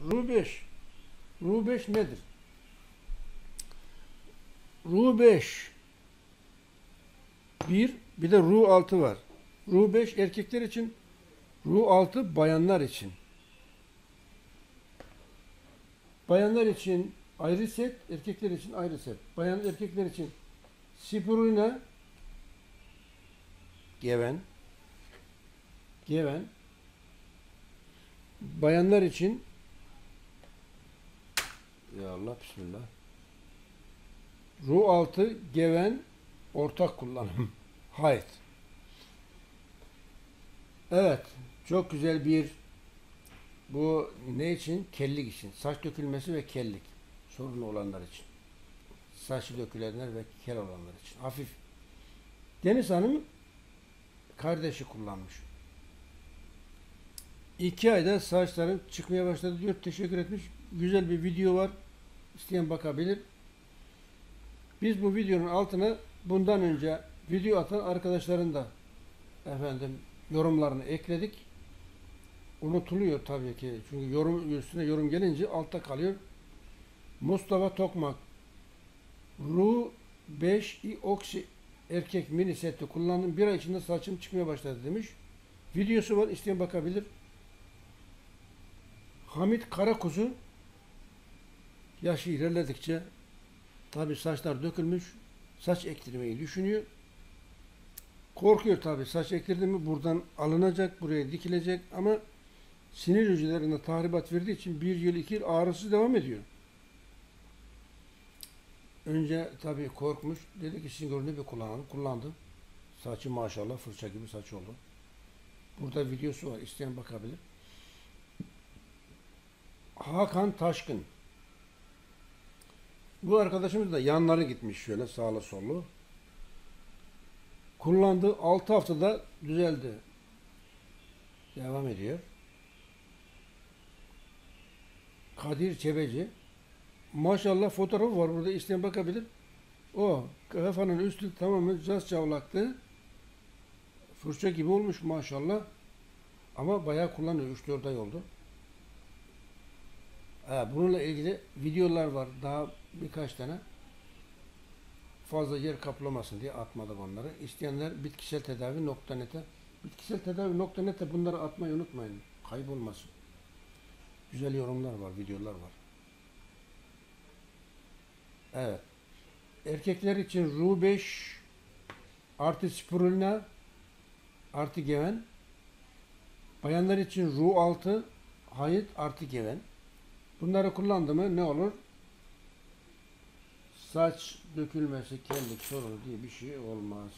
Ru 5. Ru 5 nedir? Ru 5 1 bir de Ru 6 var. Ru 5 erkekler için, Ru 6 bayanlar için. Bayanlar için ayrı set, erkekler için ayrı set. Bayan erkekler için spirulina geven geven bayanlar için ya Allah bismillah Ru 6 geven ortak kullanım. Hayır. Evet. Çok güzel bir bu ne için? Kellik için. Saç dökülmesi ve kellik. Sorunu olanlar için. Saçı dökülenler ve kel olanlar için. Hafif. Deniz Hanım kardeşi kullanmış. İki ayda saçlarım çıkmaya başladı diyor. Teşekkür etmiş. Güzel bir video var. İsteyen bakabilir. Biz bu videonun altına bundan önce video atan arkadaşların da efendim yorumlarını ekledik. Unutuluyor tabii ki. Çünkü yorum üstüne yorum gelince altta kalıyor. Mustafa Tokmak Ru 5 i oksi erkek mini seti kullandım. Bir ay içinde saçım çıkmaya başladı demiş. Videosu var. isteyen bakabilir. Hamit Karakuzu yaşı ilerledikçe tabi saçlar dökülmüş. Saç ektirmeyi düşünüyor. Korkuyor tabi saç ektirdi mi buradan alınacak, buraya dikilecek ama sinir hücrelerine tahribat verdiği için bir yıl iki yıl ağrısı devam ediyor. Önce tabi korkmuş. Dedi ki sizin bir kullanalım. Kullandı. Saçı maşallah fırça gibi saç oldu. Burada videosu var. İsteyen bakabilir. Hakan Taşkın. Bu arkadaşımız da yanları gitmiş şöyle sağlı sollu. Kullandı. 6 haftada düzeldi. Devam ediyor. Kadir Çebeci. Maşallah fotoğrafı var burada isteyen bakabilir. O kafanın üstü tamamen caz çavlaktı. Fırça gibi olmuş maşallah. Ama bayağı kullanıyor. 3-4 ay oldu. Ha, bununla ilgili videolar var. Daha birkaç tane. Fazla yer kaplamasın diye atmadık onları. İsteyenler bitkisel tedavi nokta nete bitkisel tedavi nokta nete bunları atmayı unutmayın. Kaybolmasın. Güzel yorumlar var, videolar var. Evet. Erkekler için Ru 5 artı spirulina artı geven. Bayanlar için Ru 6 hayıt artı geven. Bunları kullandı mı ne olur? Saç dökülmesi, kellik sorunu diye bir şey olmaz.